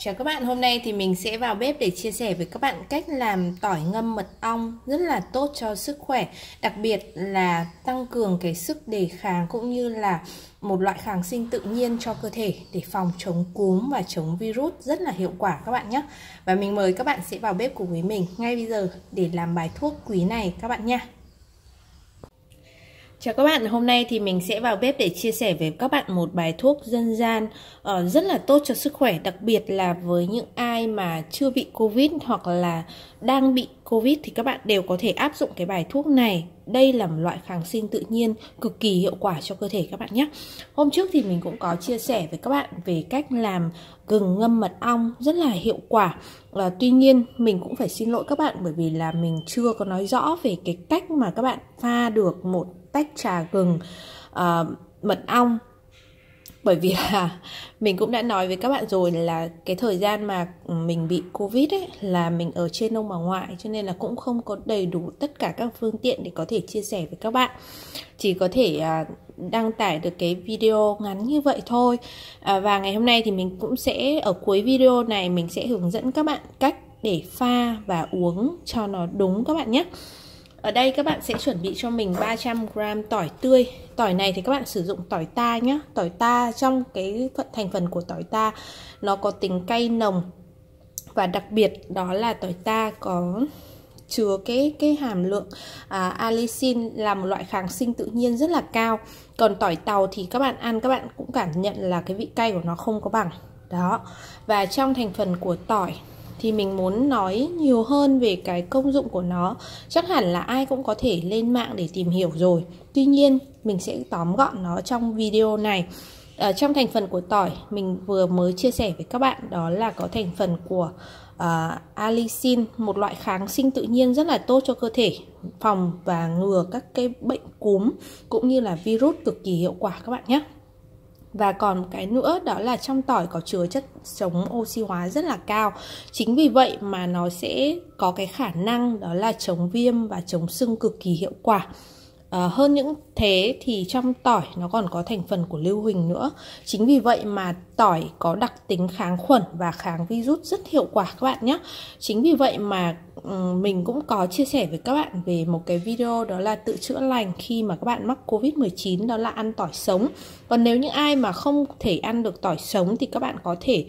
Chào các bạn, hôm nay thì mình sẽ vào bếp để chia sẻ với các bạn cách làm tỏi ngâm mật ong rất là tốt cho sức khỏe Đặc biệt là tăng cường cái sức đề kháng cũng như là một loại kháng sinh tự nhiên cho cơ thể để phòng chống cúm và chống virus rất là hiệu quả các bạn nhé. Và mình mời các bạn sẽ vào bếp cùng với mình ngay bây giờ để làm bài thuốc quý này các bạn nha. Chào các bạn, hôm nay thì mình sẽ vào bếp để chia sẻ với các bạn một bài thuốc dân gian uh, rất là tốt cho sức khỏe, đặc biệt là với những ai mà chưa bị Covid hoặc là đang bị Covid thì các bạn đều có thể áp dụng cái bài thuốc này. Đây là một loại kháng sinh tự nhiên cực kỳ hiệu quả cho cơ thể các bạn nhé. Hôm trước thì mình cũng có chia sẻ với các bạn về cách làm gừng ngâm mật ong rất là hiệu quả. Uh, tuy nhiên mình cũng phải xin lỗi các bạn bởi vì là mình chưa có nói rõ về cái cách mà các bạn pha được một tách trà gừng uh, mật ong. Bởi vì là mình cũng đã nói với các bạn rồi là cái thời gian mà mình bị covid ấy là mình ở trên ông bà ngoại cho nên là cũng không có đầy đủ tất cả các phương tiện để có thể chia sẻ với các bạn. Chỉ có thể à, đăng tải được cái video ngắn như vậy thôi. À, và ngày hôm nay thì mình cũng sẽ ở cuối video này mình sẽ hướng dẫn các bạn cách để pha và uống cho nó đúng các bạn nhé ở đây các bạn sẽ chuẩn bị cho mình 300g tỏi tươi. Tỏi này thì các bạn sử dụng tỏi ta nhé Tỏi ta trong cái thành phần của tỏi ta Nó có tính cay nồng. Và đặc biệt đó là tỏi ta có chứa cái cái hàm lượng à, allicin là một loại kháng sinh tự nhiên rất là cao. Còn tỏi tàu thì các bạn ăn các bạn cũng cảm nhận là cái vị cay của nó không có bằng. Đó. Và trong thành phần của tỏi thì mình muốn nói nhiều hơn về cái công dụng của nó. Chắc hẳn là ai cũng có thể lên mạng để tìm hiểu rồi. Tuy nhiên mình sẽ tóm gọn nó trong video này. Ở trong thành phần của tỏi mình vừa mới chia sẻ với các bạn đó là có thành phần của ờ, uh, allicin một loại kháng sinh tự nhiên rất là tốt cho cơ thể phòng và ngừa các cái bệnh cúm cũng như là virus cực kỳ hiệu quả các bạn nhé và còn cái nữa, đó là trong tỏi có chứa chất chống oxy hóa rất là cao. Chính vì vậy mà nó sẽ có cái khả năng đó là chống viêm và chống sưng cực kỳ hiệu quả. À, hơn những thế thì trong tỏi nó còn có thành phần của lưu huỳnh nữa. Chính vì vậy mà tỏi có đặc tính kháng khuẩn và kháng virus rất hiệu quả các bạn nhé. Chính vì vậy mà mình cũng có chia sẻ với các bạn về một cái video đó là tự chữa lành khi mà các bạn mắc covid 19 đó là ăn tỏi sống. Còn nếu những ai mà không thể ăn được tỏi sống thì các bạn có thể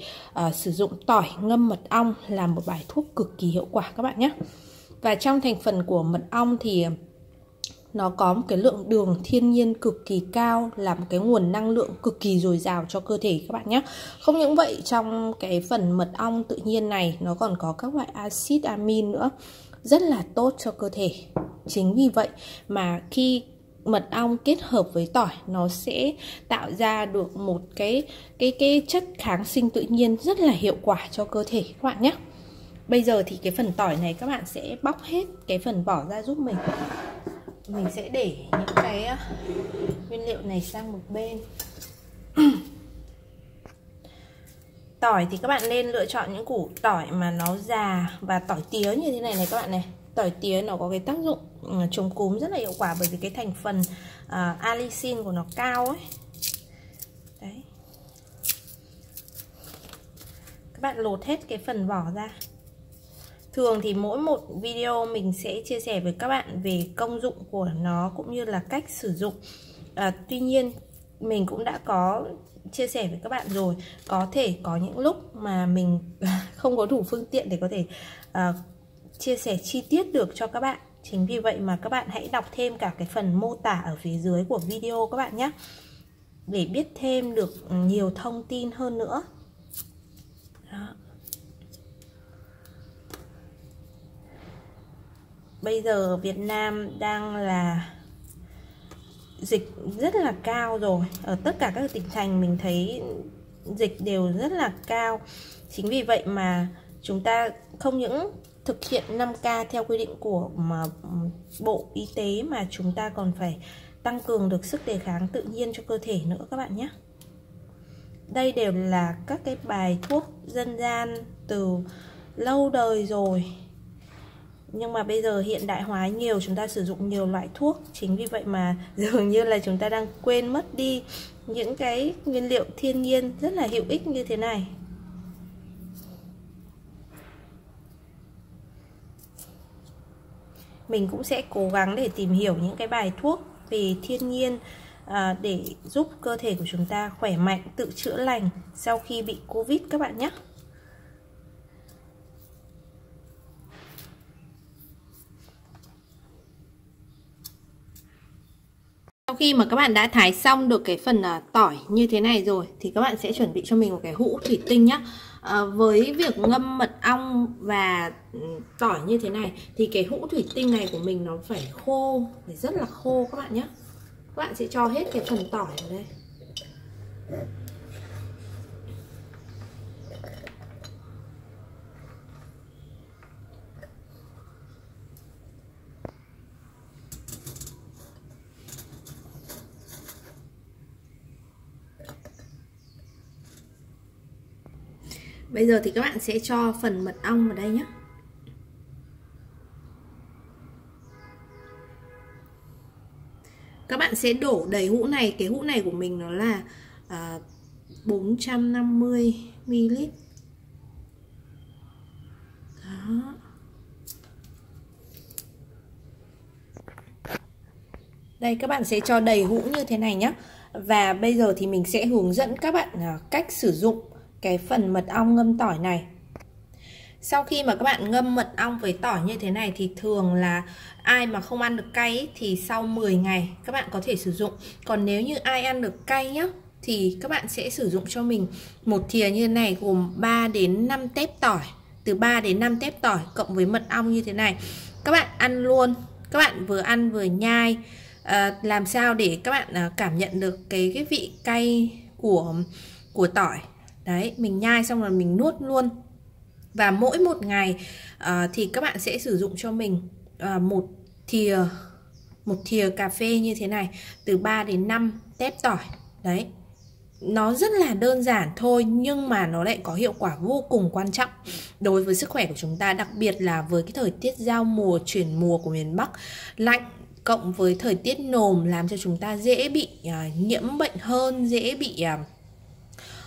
uh, sử dụng tỏi ngâm mật ong làm một bài thuốc cực kỳ hiệu quả các bạn nhé. Và trong thành phần của mật ong thì nó có một cái lượng đường thiên nhiên cực kỳ cao, là một cái nguồn năng lượng cực kỳ dồi dào cho cơ thể các bạn nhé. Không những vậy, trong cái phần mật ong tự nhiên này, nó còn có các loại axit amin nữa. Rất là tốt cho cơ thể. Chính vì vậy mà khi mật ong kết hợp với tỏi, nó sẽ tạo ra được một cái cái cái chất kháng sinh tự nhiên rất là hiệu quả cho cơ thể các bạn nhé. Bây giờ thì cái phần tỏi này các bạn sẽ bóc hết cái phần vỏ ra giúp mình mình sẽ để những cái ờ, nguyên liệu này sang một bên. Tỏi thì các bạn nên lựa chọn những củ tỏi mà nó già và tỏi tía như thế này này các bạn này. Tỏi tía nó có cái tác dụng ừ, chống cúm rất là hiệu quả bởi vì cái thành phần ờ, uh, allicin của nó cao ấy. Đấy. Các bạn lột hết cái phần vỏ ra. Thường thì mỗi một video mình sẽ chia sẻ với các bạn về công dụng của nó cũng như là cách sử dụng. À, Tuy nhiên mình cũng đã có chia sẻ với các bạn rồi. Có thể có những lúc mà mình không có đủ phương tiện để có thể uh, chia sẻ chi tiết được cho các bạn. Chính vì vậy mà các bạn hãy đọc thêm cả cái phần mô tả ở phía dưới của video các bạn nhé Để biết thêm được nhiều thông tin hơn nữa. Đó. Bây giờ Việt Nam đang là dịch rất là cao rồi. Ở tất cả các tỉnh thành mình thấy dịch đều rất là cao. Chính vì vậy mà chúng ta không những thực hiện 5K theo quy định của mà Bộ Y tế mà chúng ta còn phải tăng cường được sức đề kháng tự nhiên cho cơ thể nữa các bạn nhé. Đây đều là các cái bài thuốc dân gian từ lâu đời rồi nhưng mà bây giờ hiện đại hóa nhiều, chúng ta sử dụng nhiều loại thuốc. Chính vì vậy mà dường như là chúng ta đang quên mất đi những cái nguyên liệu thiên nhiên rất là hữu ích như thế này. Mình cũng sẽ cố gắng để tìm hiểu những cái bài thuốc về thiên nhiên à, để giúp cơ thể của chúng ta khỏe mạnh, tự chữa lành sau khi bị covid các bạn nhé. Khi mà các bạn đã thái xong được cái phần à, tỏi như thế này rồi thì các bạn sẽ chuẩn bị cho mình một cái hũ thủy tinh nhé. À, với việc ngâm mật ong và ừ, tỏi như thế này thì cái hũ thủy tinh này của mình nó phải khô, phải rất là khô các bạn nhé. Các bạn sẽ cho hết cái phần tỏi vào đây. Bây giờ thì các bạn sẽ cho phần mật ong vào đây nhé. Các bạn sẽ đổ đầy hũ này. Cái hũ này của mình nó là à, 450ml Đó. Đây các bạn sẽ cho đầy hũ như thế này nhé. Và bây giờ thì mình sẽ hướng dẫn các bạn à, cách sử dụng cái phần mật ong ngâm tỏi này sau khi mà các bạn ngâm mật ong với tỏi như thế này thì thường là ai mà không ăn được cay thì sau 10 ngày các bạn có thể sử dụng. Còn nếu như ai ăn được cay nhá thì các bạn sẽ sử dụng cho mình một thìa như thế này gồm 3 đến 5 tép tỏi. Từ 3 đến 5 tép tỏi cộng với mật ong như thế này. Các bạn ăn luôn, các bạn vừa ăn vừa nhai. À, làm sao để các bạn ờ, cảm nhận được cái cái vị cay của của tỏi đấy mình nhai xong rồi mình nuốt luôn. Và mỗi một ngày uh, thì các bạn sẽ sử dụng cho mình uh, một thìa một thìa cà phê như thế này từ 3 đến 5 tép tỏi. Đấy nó rất là đơn giản thôi nhưng mà nó lại có hiệu quả vô cùng quan trọng đối với sức khỏe của chúng ta đặc biệt là với cái thời tiết giao mùa chuyển mùa của miền Bắc lạnh cộng với thời tiết nồm làm cho chúng ta dễ bị uh, nhiễm bệnh hơn dễ bị uh,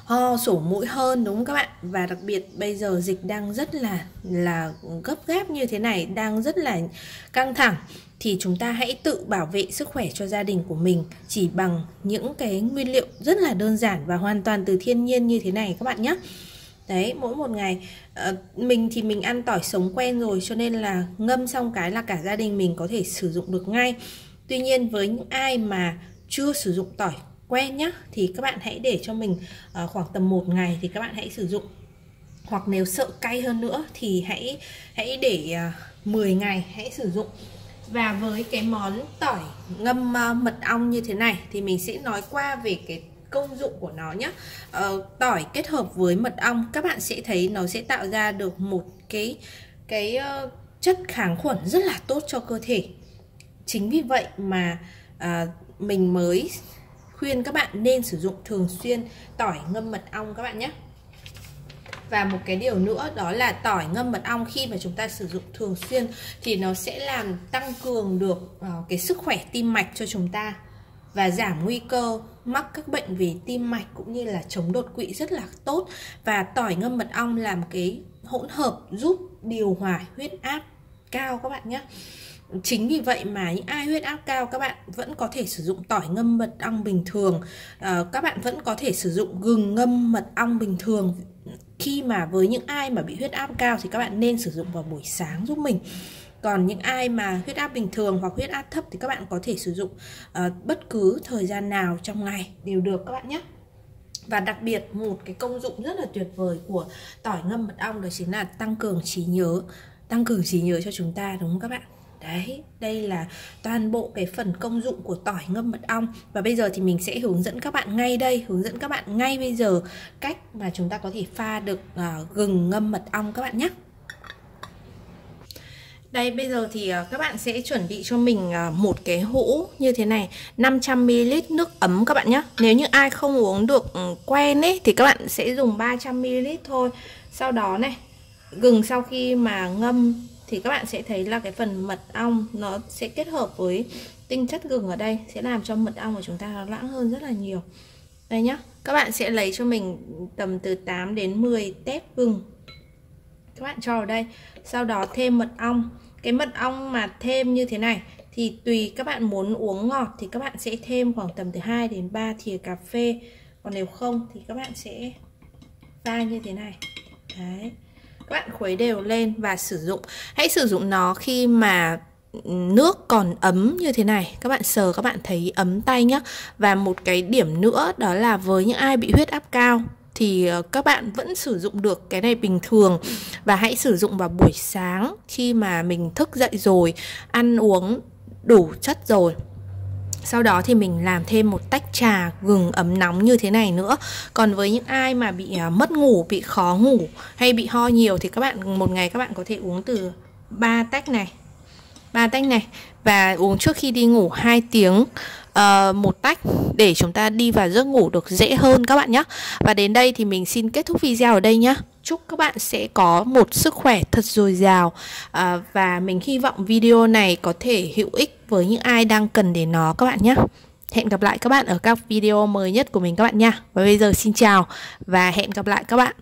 ho, sổ mũi hơn, đúng không các bạn? Và đặc biệt bây giờ dịch đang rất là là gấp gáp như thế này, đang rất là căng thẳng. Thì chúng ta hãy tự bảo vệ sức khỏe cho gia đình của mình chỉ bằng những cái nguyên liệu rất là đơn giản và hoàn toàn từ thiên nhiên như thế này các bạn nhé. Đấy, mỗi một ngày ờ, mình thì mình ăn tỏi sống quen rồi, cho nên là ngâm xong cái là cả gia đình mình có thể sử dụng được ngay. Tuy nhiên với những ai mà chưa sử dụng tỏi quen nhá thì các bạn hãy để cho mình uh, khoảng tầm một ngày thì các bạn hãy sử dụng. Hoặc nếu sợ cay hơn nữa thì hãy hãy để ờ, uh, 10 ngày hãy sử dụng. Và với cái món tỏi ngâm uh, mật ong như thế này thì mình sẽ nói qua về cái công dụng của nó nhé uh, tỏi kết hợp với mật ong các bạn sẽ thấy nó sẽ tạo ra được một cái cái uh, chất kháng khuẩn rất là tốt cho cơ thể. Chính vì vậy mà uh, mình mới khuyên các bạn nên sử dụng thường xuyên tỏi ngâm mật ong các bạn nhé. Và một cái điều nữa đó là tỏi ngâm mật ong khi mà chúng ta sử dụng thường xuyên thì nó sẽ làm tăng cường được ờ, cái sức khỏe tim mạch cho chúng ta và giảm nguy cơ mắc các bệnh về tim mạch cũng như là chống đột quỵ rất là tốt. Và tỏi ngâm mật ong làm cái hỗn hợp giúp điều hòa huyết áp cao các bạn nhé chính vì vậy mà những ai huyết áp cao các bạn vẫn có thể sử dụng tỏi ngâm mật ong bình thường. À, các bạn vẫn có thể sử dụng gừng ngâm mật ong bình thường. Khi mà với những ai mà bị huyết áp cao thì các bạn nên sử dụng vào buổi sáng giúp mình. Còn những ai mà huyết áp bình thường hoặc huyết áp thấp thì các bạn có thể sử dụng uh, bất cứ thời gian nào trong ngày đều được các bạn nhé. Và đặc biệt một cái công dụng rất là tuyệt vời của tỏi ngâm mật ong đó chính là tăng cường trí nhớ tăng cường trí nhớ cho chúng ta đúng không các bạn? Đấy, đây là toàn bộ cái phần công dụng của tỏi ngâm mật ong. Và bây giờ thì mình sẽ hướng dẫn các bạn ngay đây Hướng dẫn các bạn ngay bây giờ cách mà chúng ta có thể pha được uh, gừng ngâm mật ong các bạn nhé. Đây bây giờ thì uh, các bạn sẽ chuẩn bị cho mình uh, một cái hũ như thế này 500ml nước ấm các bạn nhé. Nếu như ai không uống được um, quen ấy thì các bạn sẽ dùng 300ml thôi. Sau đó này gừng sau khi mà ngâm thì các bạn sẽ thấy là cái phần mật ong nó sẽ kết hợp với tinh chất gừng ở đây, sẽ làm cho mật ong của chúng ta nó lãng hơn rất là nhiều. Đây nhá, các bạn sẽ lấy cho mình tầm từ 8 đến 10 tép gừng. Các bạn cho vào đây, sau đó thêm mật ong. Cái mật ong mà thêm như thế này thì tùy các bạn muốn uống ngọt thì các bạn sẽ thêm khoảng tầm từ 2 đến 3 thìa cà phê. Còn nếu không thì các bạn sẽ pha như thế này. Đấy bạn khuấy đều lên và sử dụng. Hãy sử dụng nó khi mà nước còn ấm như thế này. Các bạn sờ, các bạn thấy ấm tay nhá. Và một cái điểm nữa đó là với những ai bị huyết áp cao thì ờ, các bạn vẫn sử dụng được cái này bình thường. Và hãy sử dụng vào buổi sáng khi mà mình thức dậy rồi, ăn uống đủ chất rồi sau đó thì mình làm thêm một tách trà gừng ấm nóng như thế này nữa. Còn với những ai mà bị uh, mất ngủ bị khó ngủ hay bị ho nhiều thì các bạn một ngày các bạn có thể uống từ 3 tách này. Ba tách này. Và uống trước khi đi ngủ 2 tiếng uh, một tách để chúng ta đi vào giấc ngủ được dễ hơn các bạn nhé và đến đây thì mình xin kết thúc video ở đây nhé chúc các bạn sẽ có một sức khỏe thật dồi dào. À, và mình hy vọng video này có thể hữu ích với những ai đang cần đến nó. Các bạn nhé. Hẹn gặp lại các bạn ở các video mới nhất của mình các bạn nha. Và bây giờ xin chào và hẹn gặp lại các bạn.